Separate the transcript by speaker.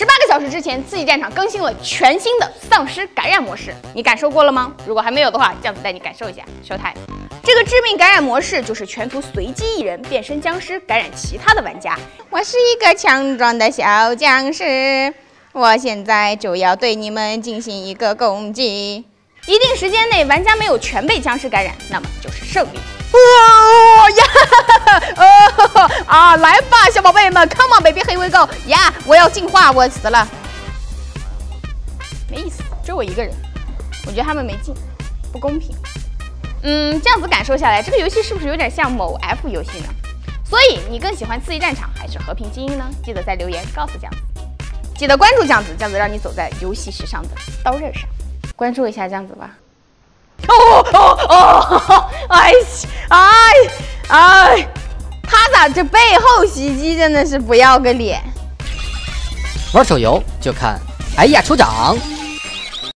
Speaker 1: 十八个小时之前，刺激战场更新了全新的丧尸感染模式，你感受过了吗？如果还没有的话，酱子带你感受一下。收台，这个致命感染模式就是全图随机一人变身僵尸，感染其他的玩家。我是一个强壮的小僵尸，我现在就要对你们进行一个攻击。一定时间内，玩家没有全被僵尸感染，那么就是胜利。哇！啊，来吧，小宝贝们，Come on，baby，here we go！呀，我要进化，我死了，没意思，只有我一个人，我觉得他们没进，不公平。嗯，这样子感受下来，这个游戏是不是有点像某 F 游戏呢？所以你更喜欢刺激战场还是和平精英呢？记得在留言告诉酱子，记得关注酱子，酱子让你走在游戏时尚的刀刃上，关注一下酱子吧。哦哦哦！哎哎 哎！这背后袭击真的是不要个脸？
Speaker 2: 玩手游就看，哎呀，出掌。